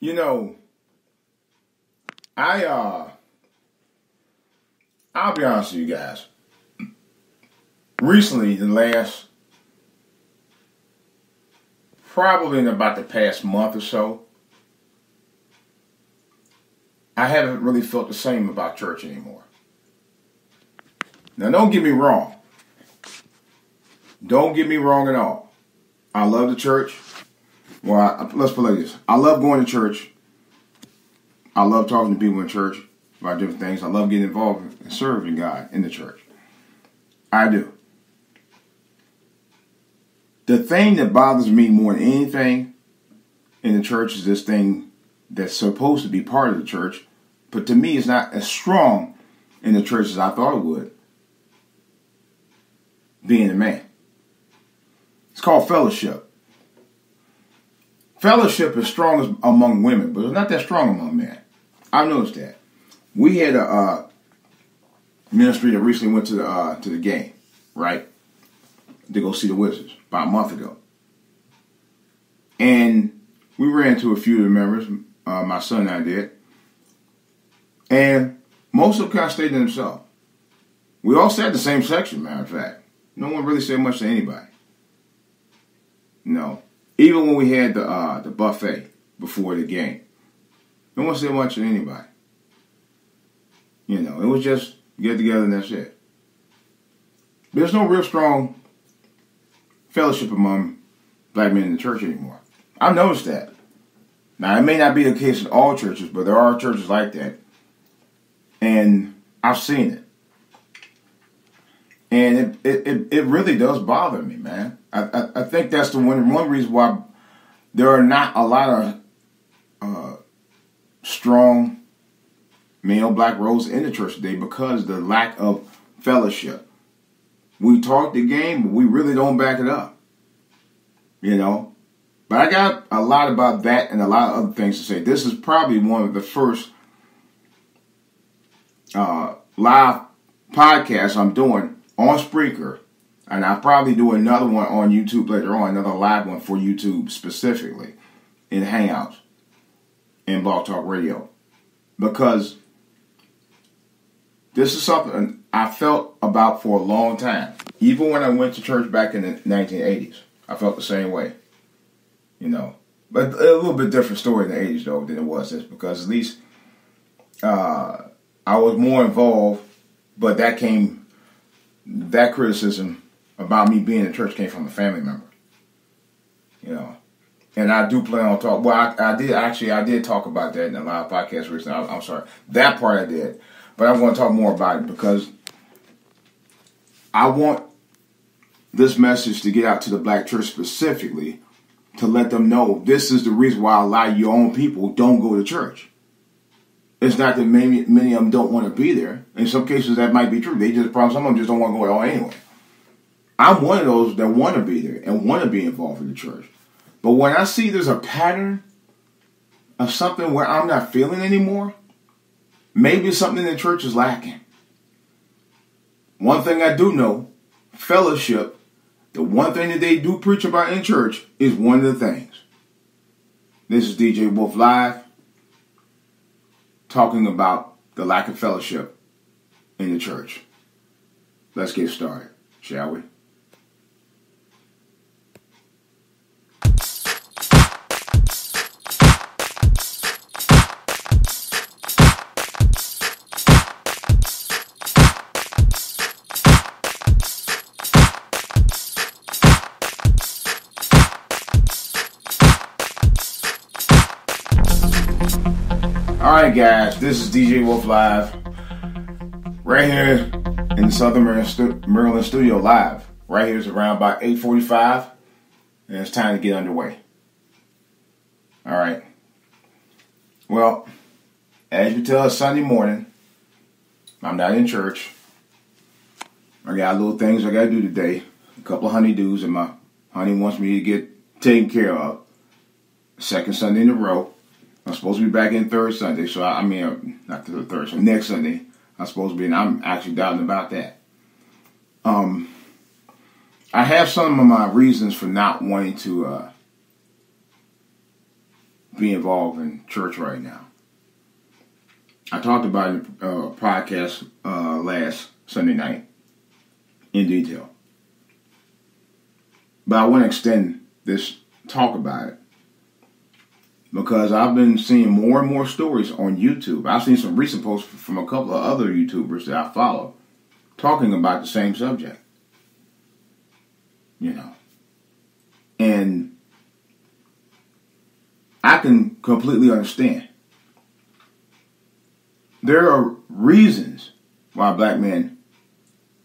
You know, I uh I'll be honest with you guys. Recently, the last probably in about the past month or so, I haven't really felt the same about church anymore. Now, don't get me wrong. Don't get me wrong at all. I love the church. Well, I, let's like this. I love going to church. I love talking to people in church about different things. I love getting involved and serving God in the church. I do. The thing that bothers me more than anything in the church is this thing that's supposed to be part of the church, but to me it's not as strong in the church as I thought it would. Being a man. It's called fellowship. Fellowship is strong among women, but it's not that strong among men. I've noticed that. We had a uh, ministry that recently went to the uh, to the game, right? To go see the Wizards about a month ago, and we ran into a few of the members. Uh, my son and I did, and most of them kind of stayed to themselves. We all sat in the same section, matter of fact. No one really said much to anybody. No. Even when we had the uh, the buffet before the game, no one said much to anybody. You know, it was just get together and that's it. There's no real strong fellowship among black men in the church anymore. I've noticed that. Now, it may not be the case in all churches, but there are churches like that. And I've seen it. And it, it, it really does bother me, man. I, I, I think that's the one, one reason why there are not a lot of uh, strong male black roles in the church today because the lack of fellowship. We talk the game, but we really don't back it up. You know? But I got a lot about that and a lot of other things to say. This is probably one of the first uh, live podcasts I'm doing on Spreaker. And I'll probably do another one on YouTube later on, another live one for YouTube specifically in Hangouts and Blog Talk Radio. Because this is something I felt about for a long time. Even when I went to church back in the 1980s, I felt the same way. You know, but a little bit different story in the 80s though than it was this because at least uh, I was more involved, but that came, that criticism about me being in church came from a family member. You know, and I do plan on talk. Well, I, I, did actually. I did talk about that in a live podcast recently. I, I'm sorry, that part I did, but I want to talk more about it because I want this message to get out to the black church specifically to let them know this is the reason why a lot of your own people don't go to church. It's not that many many of them don't want to be there. In some cases, that might be true. They just probably some of them just don't want to go at all anyway. I'm one of those that want to be there and want to be involved in the church. But when I see there's a pattern of something where I'm not feeling anymore, maybe something the church is lacking. One thing I do know, fellowship, the one thing that they do preach about in church is one of the things. This is DJ Wolf Live talking about the lack of fellowship in the church. Let's get started, shall we? Alright guys, this is DJ Wolf Live. Right here in the Southern Maryland studio live. Right here is around about 845. And it's time to get underway. Alright. Well, as you tell, Sunday morning. I'm not in church. I got little things I gotta do today. A couple of honeydews and my honey wants me to get taken care of. Second Sunday in a row. I'm supposed to be back in third Sunday, so I, I mean, uh, not the third, so next Sunday I'm supposed to be, and I'm actually doubting about that. Um, I have some of my reasons for not wanting to uh, be involved in church right now. I talked about it in a uh, podcast uh, last Sunday night in detail. But I want to extend this talk about it because I've been seeing more and more stories on YouTube. I've seen some recent posts from a couple of other YouTubers that I follow talking about the same subject. You know. And I can completely understand. There are reasons why black men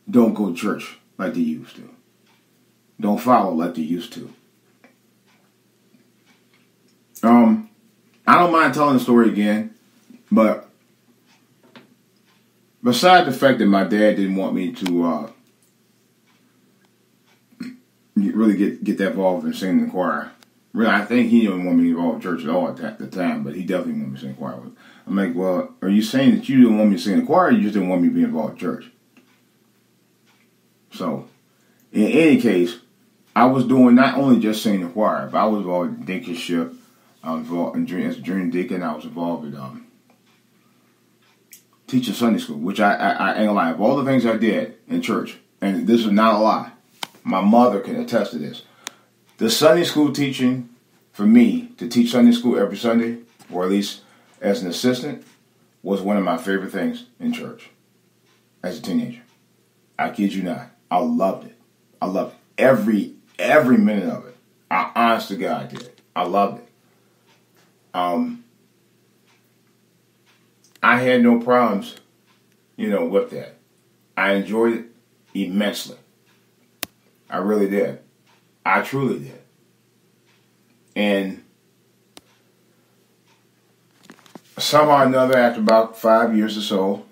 don't go to church like they used to, don't follow like they used to. Um, I don't mind telling the story again, but besides the fact that my dad didn't want me to uh, really get get that involved in singing in the choir, really, I think he didn't want me involved in church at all at the time, but he definitely wanted me to sing in choir. I'm like, well, are you saying that you didn't want me to sing in the choir, you just didn't want me to be involved in church? So, in any case, I was doing not only just singing the choir, but I was involved in deaconship. I was involved in as a junior deacon. I was involved in um, teaching Sunday school, which I, I, I ain't lie. Of all the things I did in church, and this is not a lie, my mother can attest to this. The Sunday school teaching, for me, to teach Sunday school every Sunday, or at least as an assistant, was one of my favorite things in church as a teenager. I kid you not. I loved it. I loved every every minute of it. I honest to God did. I loved it. Um, I had no problems, you know, with that. I enjoyed it immensely. I really did. I truly did. And somehow or another, after about five years or so,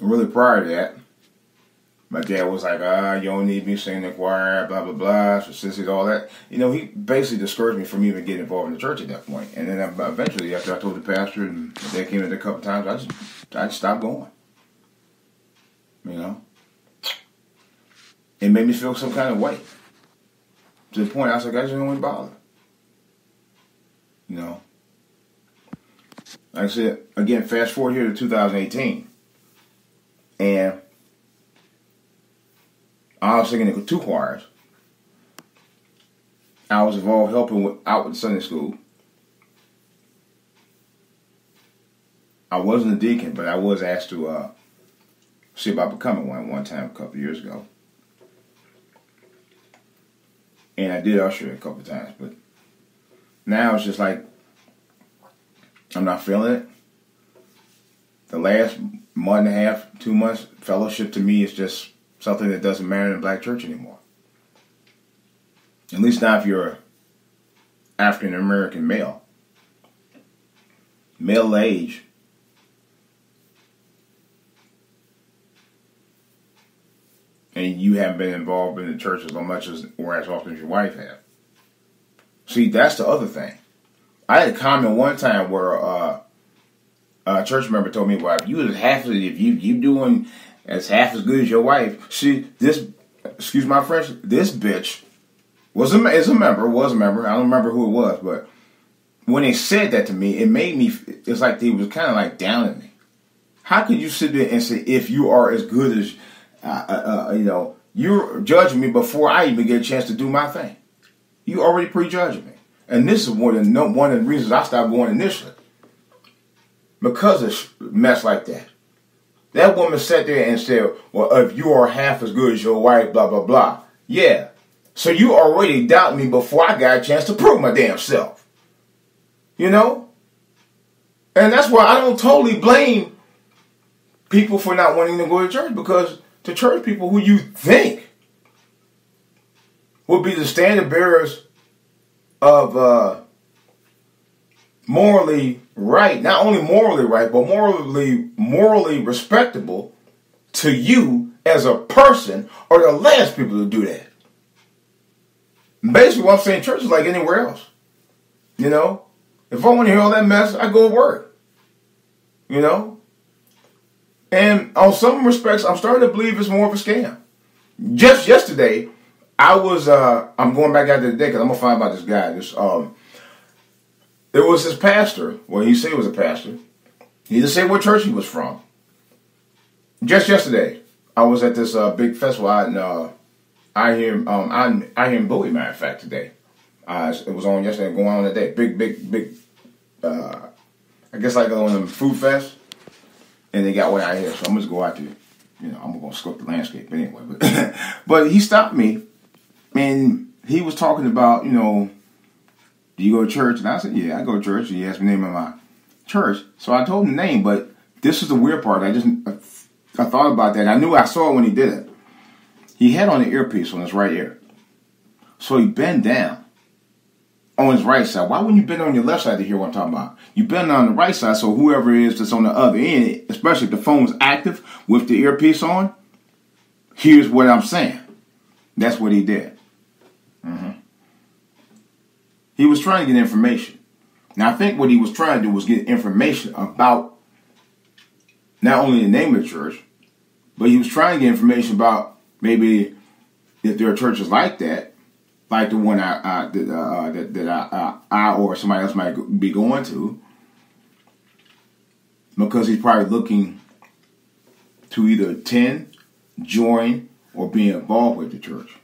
really prior to that, my dad was like, ah, you don't need me singing the choir, blah, blah, blah, statistics, all that. You know, he basically discouraged me from even getting involved in the church at that point. And then eventually, after I told the pastor and they came in a couple times, I just, I just stopped going. You know? It made me feel some kind of way. To the point I was like, I just don't want to bother. You know? Like I said, again, fast forward here to 2018. And I was singing in two choirs. I was involved helping with, out with Sunday school. I wasn't a deacon, but I was asked to uh, see about becoming one one time a couple years ago. And I did usher a couple times, but now it's just like I'm not feeling it. The last month and a half, two months, fellowship to me is just something that doesn't matter in the black church anymore. At least not if you're African American male. Middle age. And you haven't been involved in the church as much as or as often as your wife have. See, that's the other thing. I had a comment one time where uh, a church member told me, "Well, if you was half, of if you you doing as half as good as your wife. She this excuse my French, this bitch was a is a member, was a member. I don't remember who it was, but when they said that to me, it made me. It's like they was kind of like down at me. How could you sit there and say if you are as good as uh, uh, uh, you know you're judging me before I even get a chance to do my thing? You already prejudging me, and this is one of the, one of the reasons I stopped going initially because of mess like that. That woman sat there and said, Well, if you are half as good as your wife, blah, blah, blah. Yeah. So you already doubt me before I got a chance to prove my damn self. You know? And that's why I don't totally blame people for not wanting to go to church because the church people who you think would be the standard bearers of uh, morally right, not only morally right, but morally morally respectable to you as a person are the last people to do that. Basically, what I'm saying, church is like anywhere else. You know, if I want to hear all that mess, I go to work. You know, and on some respects, I'm starting to believe it's more of a scam. Just yesterday, I was uh I'm going back out there today because I'm gonna find about this guy. This um it was his pastor. Well, he say he was a pastor. He didn't say what church he was from. Just yesterday, I was at this uh, big festival out in uh, I hear um I I hear Bowie. Matter of fact, today, uh, it was on yesterday. Going on today. Big big big. Uh, I guess like on the food fest, and they got one out here. So I'm just go out there. You know, I'm gonna scope the landscape anyway. But but he stopped me, and he was talking about you know, do you go to church? And I said, yeah, I go to church. And He asked me the name of my church, so I told him the name. But this is the weird part. I just I thought about that. I knew I saw it when he did it. He had on an earpiece on his right ear. So he bent down on his right side. Why wouldn't you bend on your left side to hear what I'm talking about? You bend on the right side so whoever it is that's on the other end, especially if the phone's active with the earpiece on, here's what I'm saying. That's what he did. He was trying to get information. Now, I think what he was trying to do was get information about not only the name of the church, but he was trying to get information about maybe if there are churches like that, like the one I, I that, uh, that, that I, I, I or somebody else might be going to, because he's probably looking to either attend, join, or be involved with the church.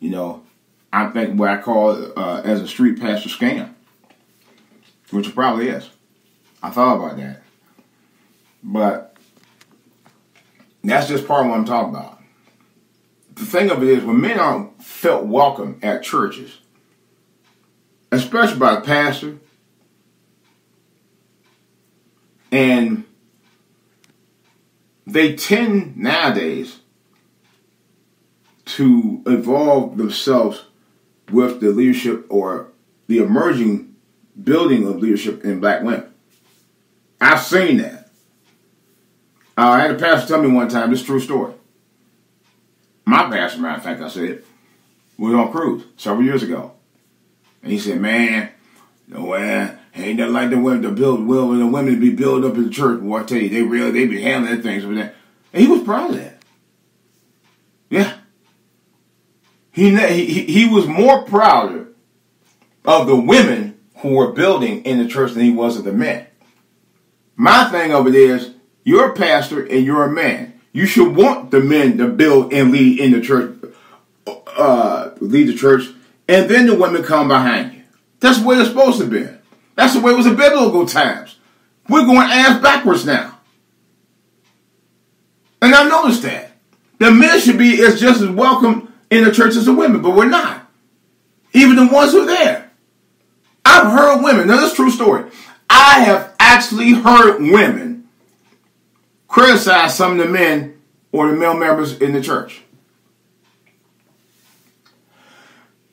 You know, I think what I call uh, as a street pastor scam, which it probably is. I thought about that. But that's just part of what I'm talking about. The thing of it is, when men aren't felt welcome at churches, especially by the pastor, and they tend nowadays to evolve themselves with the leadership or the emerging building of leadership in black women. I've seen that. Uh, I had a pastor tell me one time, this true story. My pastor, matter of fact, I said, we were on cruise several years ago. And he said, man, no way, ain't nothing like the women to build, well, the women to be built up in the church. Boy, I tell you, they really, they be handling things with that. And he was proud of that. Yeah. He, he, he was more prouder of the women who were building in the church than he was of the men. My thing of it is, you're a pastor and you're a man. You should want the men to build and lead in the church, uh, lead the church, and then the women come behind you. That's the way it's supposed to be. That's the way it was in biblical times. We're going ass backwards now. And I noticed that. The men should be as just as welcome in the churches of women, but we're not. Even the ones who are there. I've heard women, now this is true story. I have actually heard women criticize some of the men or the male members in the church.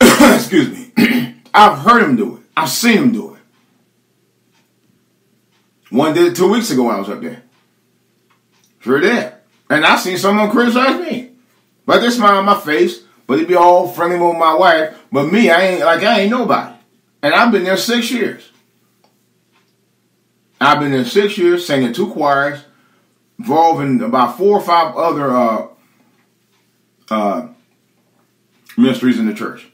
Excuse me. I've heard them do it. I've seen them do it. One did it two weeks ago when I was up there. Sure did. And I've seen someone criticize me. But they smile on my face, but they be all friendly with my wife. But me, I ain't like I ain't nobody. And I've been there six years. I've been there six years, singing two choirs, involving about four or five other uh, uh, ministries in the church.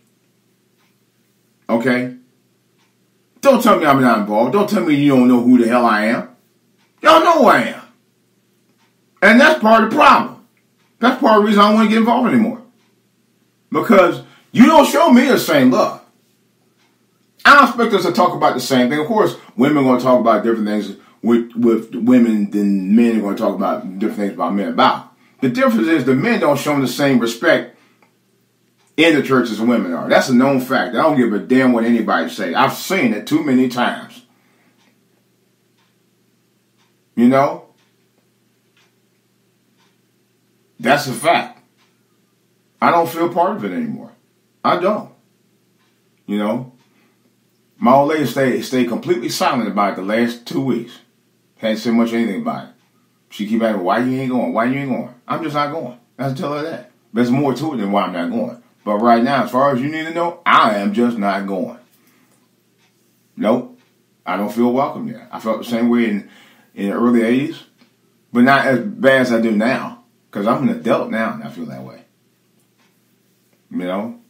Okay? Don't tell me I'm not involved. Don't tell me you don't know who the hell I am. Y'all know who I am. And that's part of the problem. That's part of the reason I don't want to get involved anymore. Because you don't show me the same love. I don't expect us to talk about the same thing. Of course, women are going to talk about different things with with women than men are going to talk about different things about men about. The difference is the men don't show them the same respect in the church as women are. That's a known fact. I don't give a damn what anybody say. I've seen it too many times. You know? That's a fact. I don't feel part of it anymore. I don't. You know? My old lady stayed stayed completely silent about it the last two weeks. Hadn't say much anything about it. She keep asking, why you ain't going? Why you ain't going? I'm just not going. I tell her that. There's more to it than why I'm not going. But right now, as far as you need to know, I am just not going. Nope. I don't feel welcome there. I felt the same way in, in the early 80s, but not as bad as I do now. Because I'm an adult now and I feel that way. You know?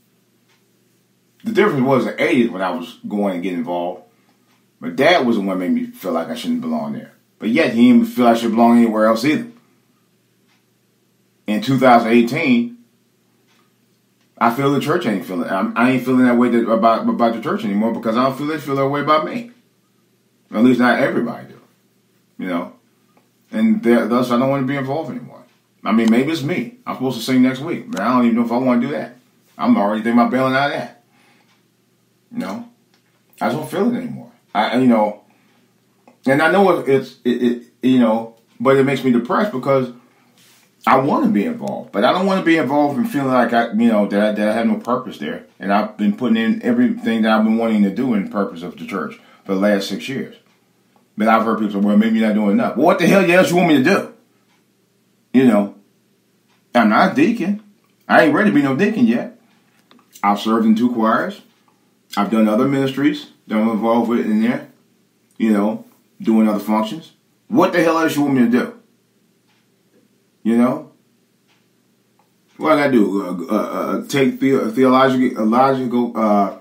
The difference was in the 80s when I was going and getting involved. My dad was the one that made me feel like I shouldn't belong there. But yet he didn't feel I should belong anywhere else either. In 2018, I feel the church ain't feeling. I'm, I ain't feeling that way that, about about the church anymore because I don't feel they feel that way about me. At least not everybody do. You know, and thus I don't want to be involved anymore. I mean, maybe it's me. I'm supposed to sing next week, but I don't even know if I want to do that. I'm already thinking about bailing out of that. You know, I don't feel it anymore. I, you know, and I know it's, it, it, you know, but it makes me depressed because I want to be involved, but I don't want to be involved and feeling like I, you know, that I, that I have no purpose there. And I've been putting in everything that I've been wanting to do in purpose of the church for the last six years. But I've heard people say, well, maybe you're not doing enough. Well, what the hell else you want me to do? You know, I'm not a deacon. I ain't ready to be no deacon yet. I've served in two choirs. I've done other ministries that I'm involved with in there. You know, doing other functions. What the hell else you want me to do? You know? What I gotta do? Uh, uh, uh, take the, theological, theological uh,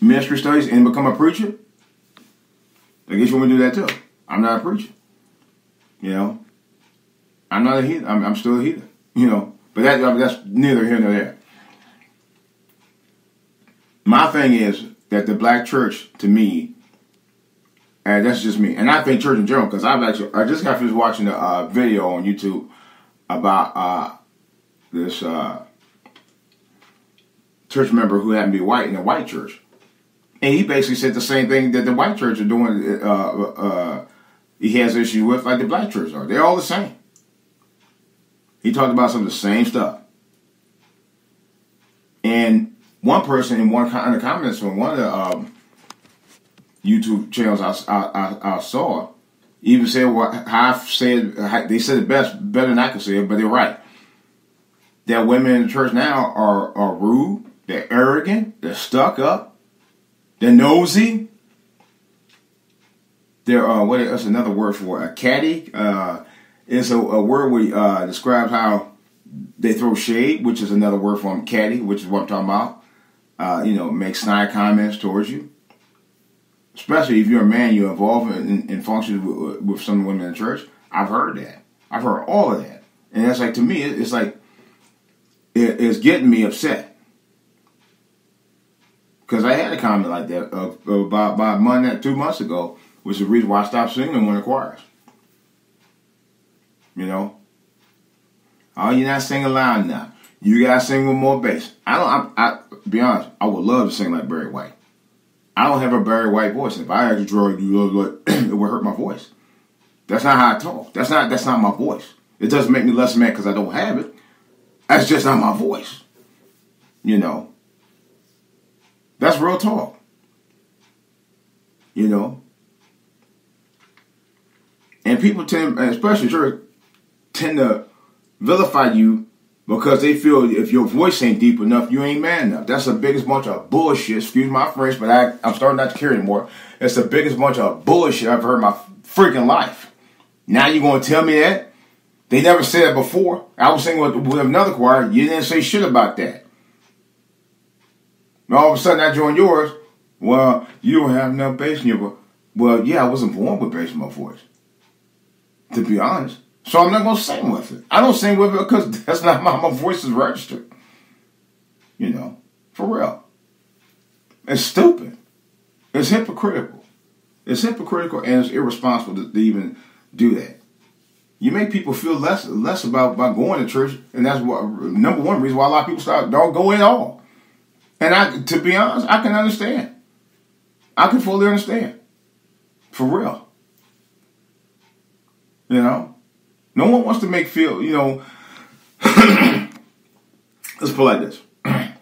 ministry studies and become a preacher? I guess you want me to do that too. I'm not a preacher. You know? I'm not a heathen. I'm, I'm still a heathen. You know? But that, that's neither here nor there. My thing is that the black church, to me, and that's just me. And I think church in general, because I've actually, I just got finished watching a uh, video on YouTube about uh, this uh, church member who happened to be white in a white church. And he basically said the same thing that the white church are doing. Uh, uh, he has issues with, like the black church are. They're all the same. He talked about some of the same stuff. And one person in one in the comments from one of the um, YouTube channels I, I, I, saw even said what how I said they said it best better than I could say it, but they're right. That women in the church now are are rude, they're arrogant, they're stuck up, they're nosy. They're uh, what is another word for a caddy? Uh, it's a, a word we uh, describes how they throw shade, which is another word for caddy, which is what I'm talking about. Uh, you know, make snide comments towards you especially if you're a man, you're involved in, in functions with, with some women in church. I've heard that. I've heard all of that, and that's like to me, it's like it, it's getting me upset because I had a comment like that uh, about about a month, two months ago, which is the reason why I stopped singing in one the choirs. You know, oh, you're not singing loud enough. You gotta sing with more bass. I don't. I, I be honest. I would love to sing like Barry White. I don't have a Barry White voice. If I had to draw you, it would hurt my voice. That's not how I talk. That's not that's not my voice. It doesn't make me less mad because I don't have it. That's just not my voice. You know. That's real talk. You know. And people tend, especially church, tend to vilify you because they feel if your voice ain't deep enough, you ain't man enough. That's the biggest bunch of bullshit. Excuse my French, but I, I'm starting not to care anymore. It's the biggest bunch of bullshit I've heard my freaking life. Now you're gonna tell me that? They never said it before. I was singing with, with another choir. You didn't say shit about that. All of a sudden I joined yours. Well, you don't have enough bass in your voice. Well, yeah, I wasn't born with bass in my voice. To be honest. So I'm not going to sing with it. I don't sing with it because that's not how my voice is registered. You know, for real. It's stupid. It's hypocritical. It's hypocritical and it's irresponsible to, to even do that. You make people feel less less about, about going to church, and that's what number one reason why a lot of people start don't go at all. And I, to be honest, I can understand. I can fully understand, for real. You know, no one wants to make feel, you know. let's put like this. I'm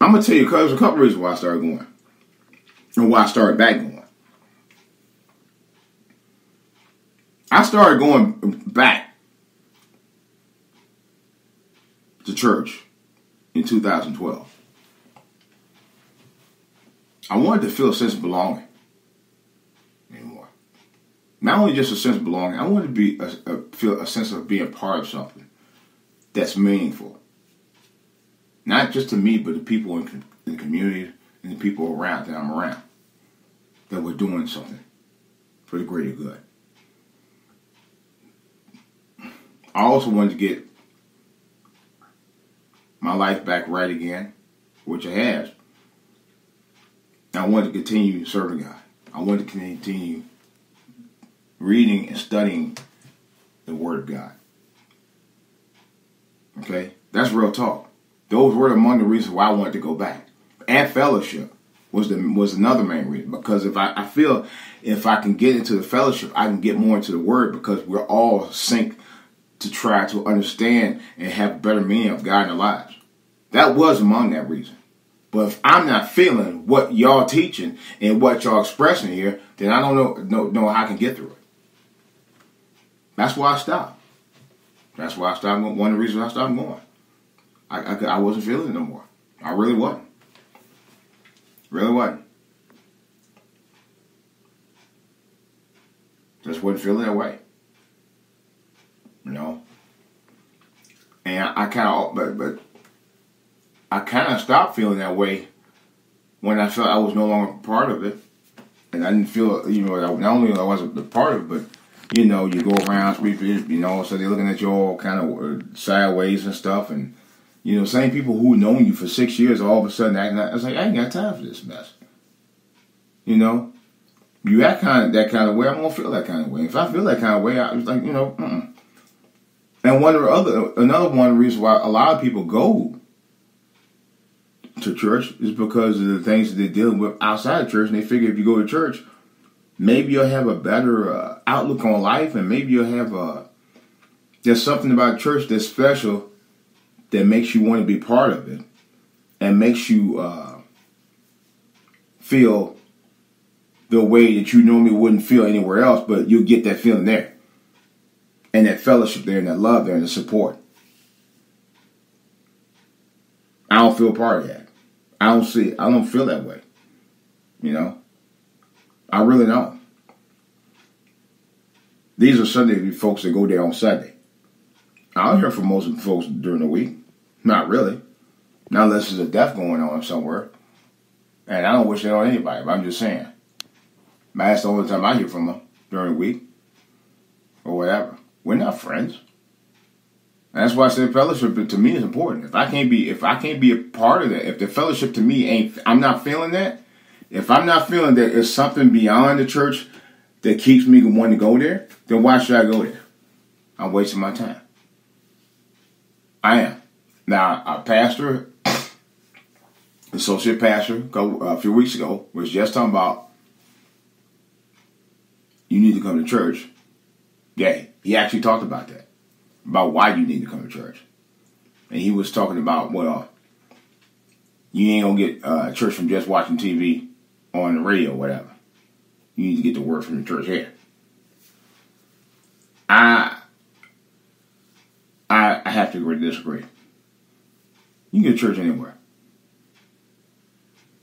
gonna tell you there's a couple reasons why I started going, and why I started back going. I started going back to church in 2012. I wanted to feel a sense of belonging not only just a sense of belonging, I want to be a, a, feel a sense of being part of something that's meaningful. Not just to me, but the people in, in the community and the people around that I'm around. that we're doing something for the greater good. I also wanted to get my life back right again, which it has. I wanted to continue serving God. I wanted to continue reading and studying the Word of God. Okay? That's real talk. Those were among the reasons why I wanted to go back. And fellowship was the was another main reason. Because if I, I feel if I can get into the fellowship, I can get more into the word because we're all synced to try to understand and have better meaning of God in our lives. That was among that reason. But if I'm not feeling what y'all teaching and what y'all expressing here, then I don't know know, know how I can get through it. That's why I stopped. That's why I stopped. One of the reasons I stopped going. I, I, I wasn't feeling it no more. I really wasn't. Really wasn't. Just wasn't feeling that way. You know. And I, I kind of, but but I kind of stopped feeling that way when I felt I was no longer part of it, and I didn't feel, you know, not only I wasn't the part of it, but you know, you go around, you know, so they're looking at you all kind of uh, sideways and stuff, and you know, same people who known you for six years, all of a sudden acting like, I was like, I ain't got time for this mess. You know, you act kind of that kind of way, I'm gonna feel that kind of way. If I feel that kind of way, I was like, you know, mm-mm. and one or other, another one reason why a lot of people go to church is because of the things that they're dealing with outside of church, and they figure if you go to church, maybe you'll have a better uh, outlook on life, and maybe you'll have a there's something about church that's special that makes you want to be part of it and makes you uh, feel the way that you normally wouldn't feel anywhere else, but you'll get that feeling there. And that fellowship there and that love there and the support. I don't feel part of that. I don't see I don't feel that way. You know? I really don't. These are Sunday folks that go there on Sunday. I don't hear from most of the folks during the week. Not really. Not unless there's a death going on somewhere. And I don't wish that on anybody, but I'm just saying. That's the only time I hear from them during the week. Or whatever. We're not friends. That's why I said fellowship to me is important. If I can't be if I can't be a part of that, if the fellowship to me ain't I'm not feeling that, if I'm not feeling that it's something beyond the church that keeps me wanting to go there, then why should I go there? I'm wasting my time. I am. Now, a pastor, associate pastor, a few weeks ago, was just talking about you need to come to church. Yeah, he actually talked about that, about why you need to come to church. And he was talking about, well, you ain't gonna get uh, church from just watching TV on the radio, whatever. You need to get the word from the church here. I, I, I have to agree to disagree. You can get church anywhere.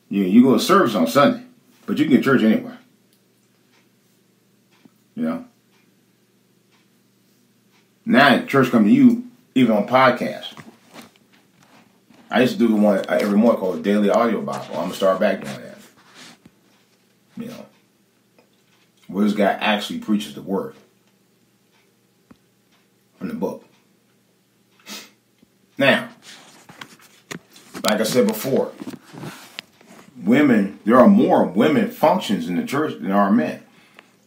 You, you go to service on Sunday, but you can get church anywhere. You know? Now church come to you even on podcast. I used to do one uh, every morning called Daily Audio Bible. I'm gonna start back doing that. You know, where this guy actually preaches the word from the book. Now, like I said before, women, there are more women functions in the church than there are men.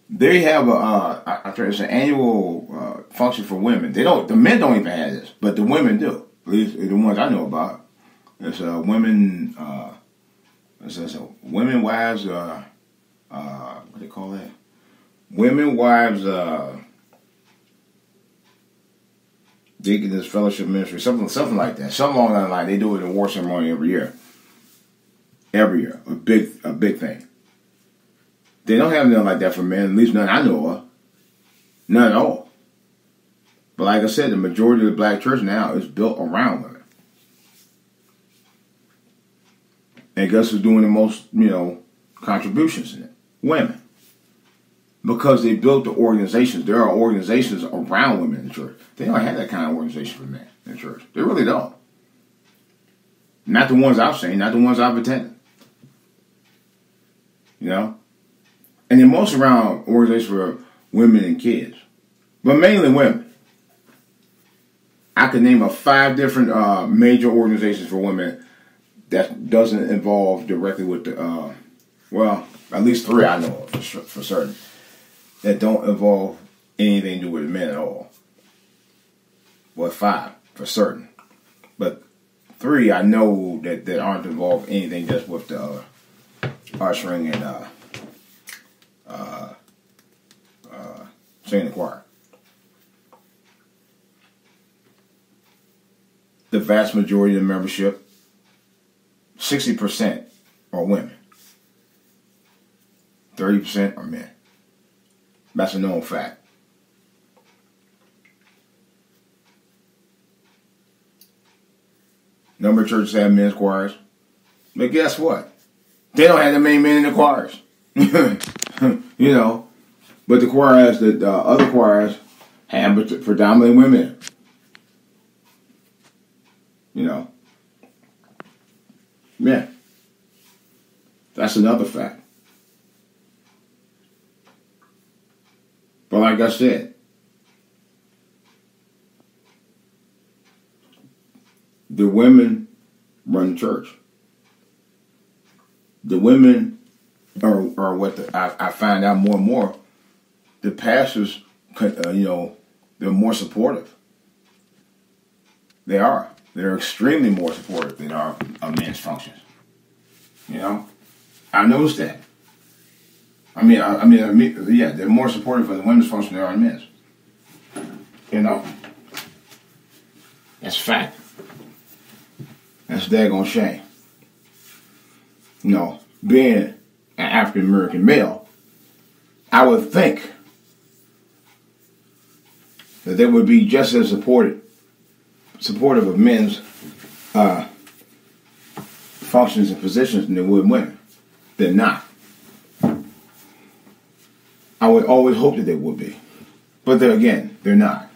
They have a, uh, it's an annual uh, function for women. They don't, the men don't even have this, but the women do. At least the ones I know about. It's a women, uh, it's a women wives, uh, uh, what they call that? Women wives, uh, Deaconess Fellowship Ministry, something something like that. Something along that line. They do it in war ceremony every year. Every year. A big a big thing. They don't have nothing like that for men, at least none I know of. None at all. But like I said, the majority of the black church now is built around women. And guess who's doing the most, you know, contributions in it? Women because they built the organizations. There are organizations around women in church. They don't have that kind of organization for men in church. They really don't. Not the ones I've seen, not the ones I've attended. You know? and then most around organizations for women and kids, but mainly women. I could name a five different uh, major organizations for women that doesn't involve directly with the, uh, well, at least three I know of for, for certain that don't involve anything to do with men at all. Well, five for certain, but three I know that, that aren't involved anything just with the uh, ushering and uh, uh, uh, singing the choir. The vast majority of the membership, 60% are women. 30% are men. That's a known fact. Number of churches have men's choirs. But guess what? They don't have the main men in the choirs. you know. But the choirs, the uh, other choirs, have predominantly women. You know. Yeah. That's another fact. But like I said, the women run the church. The women are, are what the, I, I find out more and more. The pastors, uh, you know, they're more supportive. They are. They're extremely more supportive than our, our men's functions. You know, I noticed that. I mean, I, I, mean, I mean, yeah, they're more supportive of the women's function than they are men's. You know, that's fact. That's daggone shame. You know, being an African American male, I would think that they would be just as supported, supportive of men's uh, functions and positions than they would women. They're not. I would always hope that they would be. But they're, again, they're not.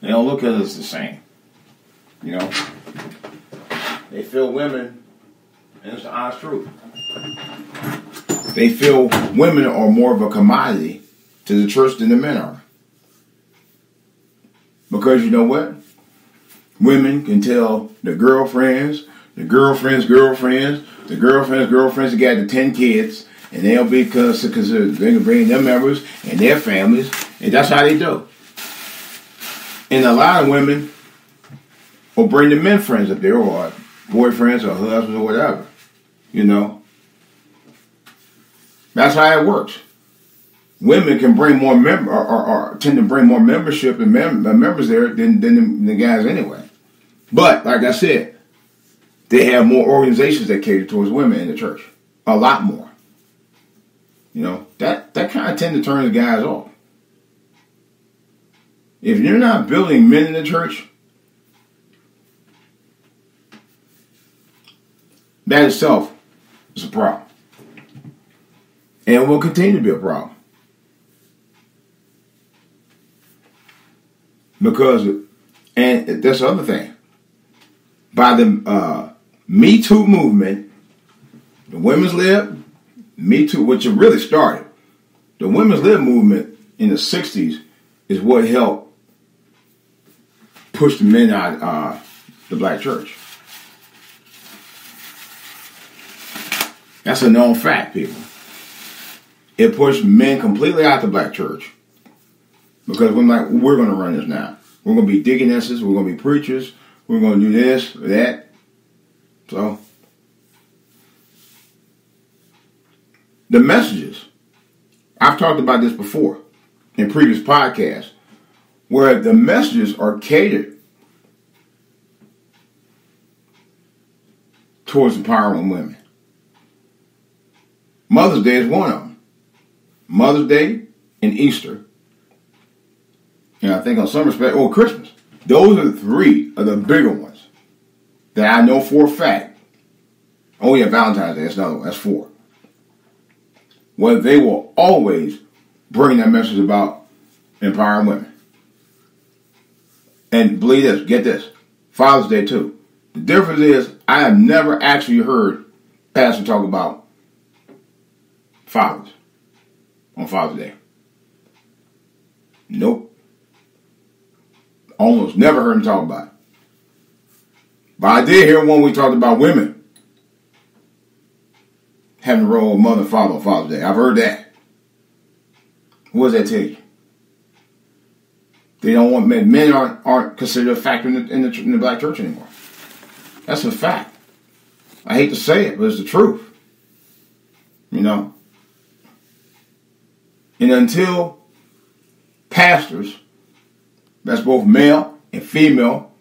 They don't look at us the same. You know? They feel women, and it's the honest truth. They feel women are more of a commodity to the church than the men are. Because you know what? Women can tell their girlfriends, the girlfriends' girlfriends, the girlfriends' girlfriends that got the 10 kids, and they'll be because they're bring their members and their families, and that's how they do. And a lot of women will bring the men friends up there, or boyfriends, or husbands, or whatever. You know? That's how it works. Women can bring more member, or, or, or, tend to bring more membership and mem- members there than, than the, the guys anyway. But, like I said, they have more organizations that cater towards women in the church. A lot more. You know, that, that kind of tend to turn the guys off. If you're not building men in the church, that itself is a problem. And will continue to be a problem. Because, and that's the other thing. By the uh, me Too movement, the women's lib, Me Too, which really started, the women's lib movement in the 60s is what helped push the men out uh, the black church. That's a known fact, people. It pushed men completely out the black church. Because we're like, we're going to run this now. We're going to be deaconesses. We're going to be preachers. We're going to do this, that. So, the messages, I've talked about this before in previous podcasts, where the messages are catered towards empowering women. Mother's Day is one of them. Mother's Day and Easter. And I think on some respect, or Christmas. Those are the three of the bigger ones that I know for a fact. Oh yeah, Valentine's Day, that's another one. That's four. Where they will always bring that message about empowering women. And believe this, get this. Father's Day too. The difference is I have never actually heard pastor talk about fathers on Father's Day? Nope. Almost never heard him talk about it. But I did hear one we talked about women having the role of mother father Father's Day. I've heard that. What does that tell you? They don't want men. Men aren't, aren't considered a factor in the, in the, in the black church anymore. That's a fact. I hate to say it, but it's the truth. You know? And until pastors, that's both male and female,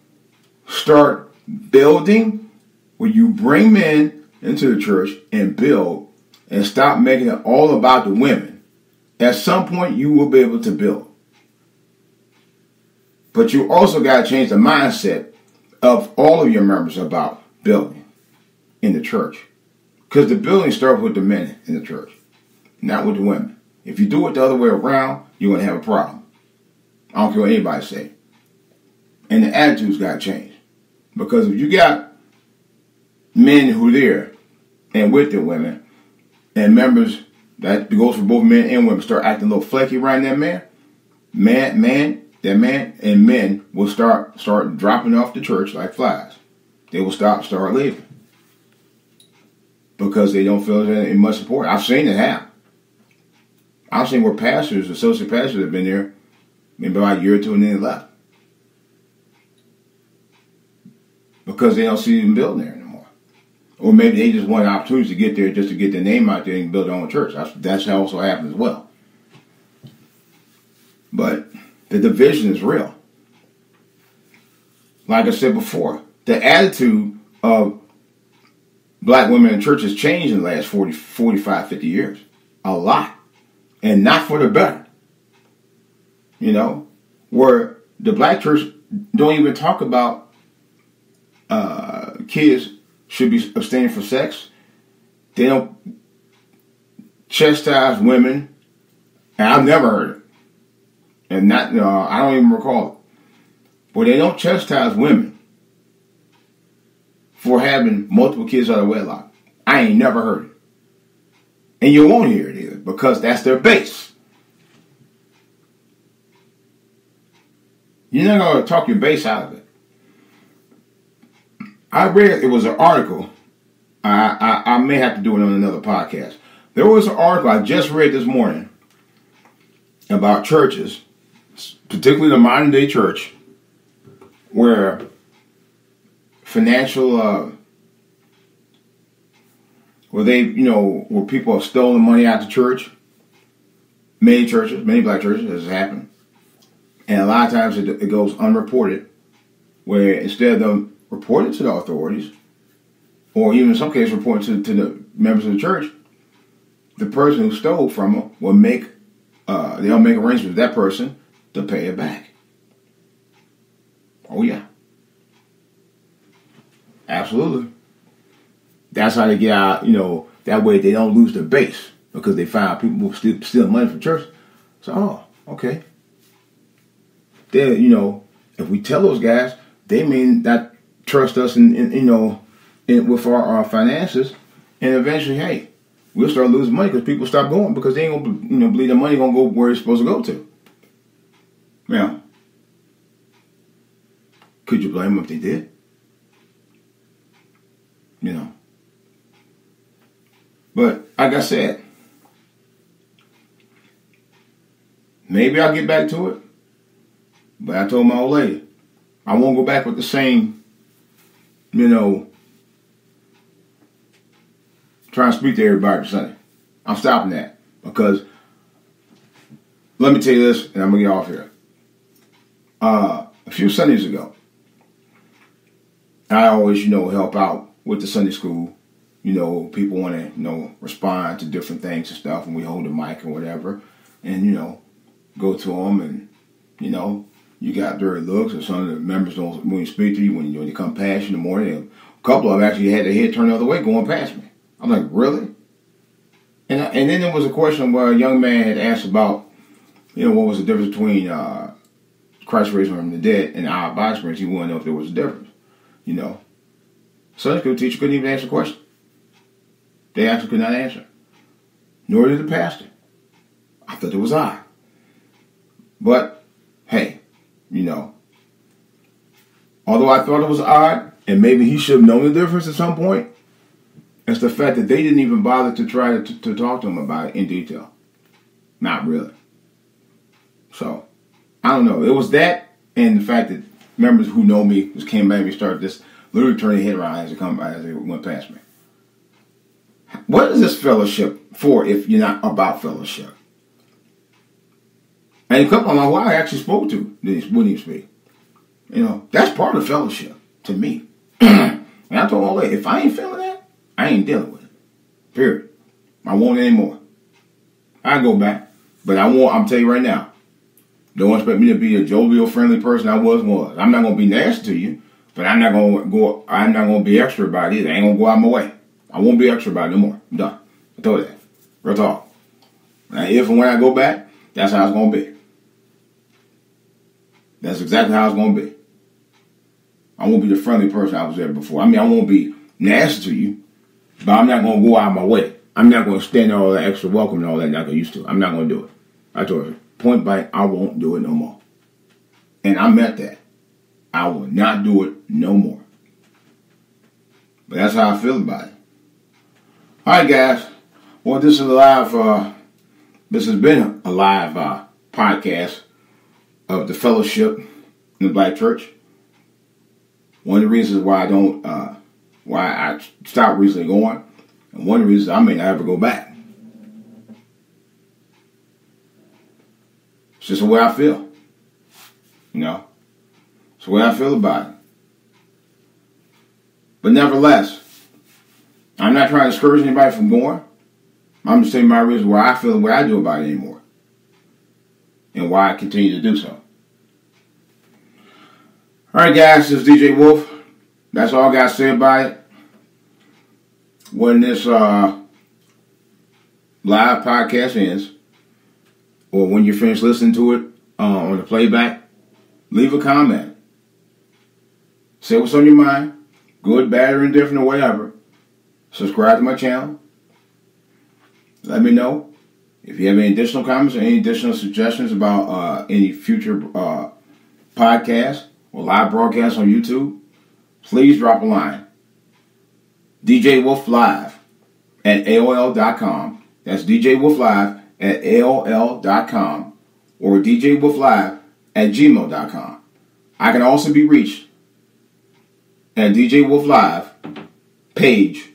start building where you bring men into the church and build and stop making it all about the women, at some point you will be able to build. But you also got to change the mindset of all of your members about building in the church. Because the building starts with the men in the church, not with the women. If you do it the other way around, you're going to have a problem. I don't care what anybody say. And the attitude's got to change. Because if you got men who are there and with the women, and members that goes for both men and women start acting a little flaky around that man, man, man, that man and men will start start dropping off the church like flies. They will stop, start leaving because they don't feel that much support. I've seen it happen. I've seen where pastors, associate pastors, have been there maybe about a year or two and then left because they don't see them building there anymore, or maybe they just want opportunities to get there just to get their name out there and build their own church. That's that's also happens as well. But the division is real. Like I said before, the attitude of black women in church has changed in the last 40, 45, 50 years. A lot. And not for the better. You know, where the black church don't even talk about uh, kids should be abstaining from sex. They don't chastise women. And I've never heard it. And not, uh, I don't even recall it. But they don't chastise women for having multiple kids out of wedlock. I ain't never heard it. And you won't hear it either because that's their base. You're not going to talk your base out of it. I read, it was an article. I, I, I may have to do it on another podcast. There was an article I just read this morning about churches, particularly the modern day church, where financial uh, where they you know where people have stolen money out of church many churches many black churches has happened and a lot of times it, it goes unreported where instead of them reporting to the authorities or even in some cases reporting to, to the members of the church the person who stole from them will make uh, they'll make arrangements with that person to pay it back oh yeah Absolutely. That's how they get out, you know, that way they don't lose their base because they find people still stealing money from church. So, oh, okay. Then, you know, if we tell those guys, they may not trust us in you know, in, with our, our finances. And eventually, hey, we'll start losing money because people stop going because they ain't gonna, you know, believe the money gonna go where it's supposed to go to. Now, could you blame them if they did? you know. But like I said, maybe I'll get back to it. But I told my old lady, I won't go back with the same, you know, trying to speak to everybody for Sunday. I'm stopping that because let me tell you this, and I'm gonna get off here. Uh, a few Sundays ago, I always, you know, help out with the Sunday school, you know, people want to, you know, respond to different things and stuff, and we hold the mic or whatever, and you know, go to them, and you know, you got dirty looks, or some of the members don't when you speak to you when you when you come past you in the morning. A couple of them actually had their head turned the other way going past me. I'm like, really? And and then there was a question where a young man had asked about, you know, what was the difference between uh, Christ raising from the dead and our body experience. He wanted to know if there was a difference, you know. Sunday school teacher couldn't even answer the question. They actually could not answer. Nor did the pastor. I thought it was I. But, you know, although I thought it was odd, and maybe he should have known the difference at some point, it's the fact that they didn't even bother to try to, to, talk to him about it in detail. Not really. So, I don't know. It was that and the fact that members who know me just came back and started this literally turning head around as they come by as they went past me. What is this fellowship for if you're not about fellowship? And a couple of my who I actually spoke to wouldn't even speak. You know, that's part of fellowship to me. and I told them, if I ain't feeling that, I ain't dealing with it. Period. I won't anymore. I go back. But I won't, I'm telling you right now, don't expect me to be a jovial, friendly person I was was. I'm not gonna be nasty to you, but I'm not gonna go I'm not gonna be extra about it. I ain't gonna go out my way. I won't be extra about it no more. I'm done. I told you that. Real talk. Now if and when I go back, that's how it's gonna be. That's exactly how it's gonna be. I won't be the friendly person I was there before. I mean I won't be nasty to you, but I'm not gonna go out of my way. I'm not gonna stand there all that extra welcome and all that like I used to. I'm not gonna do it. I told you, point blank, I won't do it no more. And I meant that. I will not do it no more. But that's how I feel about it. All right, guys. Well, this is a live. Uh, this has been a live uh, podcast of the fellowship in the Black Church. One of the reasons why I don't, uh, why I stopped recently going, and one of the reasons I may not ever go back. It's just the way I feel. You know, it's the way I feel about it. But nevertheless, I'm not trying to discourage anybody from going. I'm just saying my reasons why I feel the way I do about it anymore. And why I continue to do so. Alright guys, this is DJ Wolf. That's all I got to say about it. When this uh, live podcast ends, or when you finish listening to it uh, on the playback, leave a comment. Say what's on your mind, good, bad, or indifferent, or whatever. Subscribe to my channel. Let me know if you have any additional comments or any additional suggestions about uh, any future uh, podcasts or live broadcasts on YouTube. Please drop a line. DJ Wolf Live at AOL.com. That's DJ Wolf Live at AOL.com or DJ Wolf Live at gmail.com. I can also be reached at DJ Wolf Live page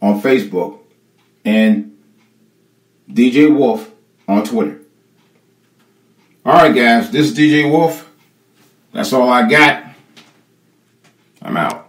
on Facebook and DJ Wolf on Twitter. All right, guys, this is DJ Wolf. That's all I got. I'm out.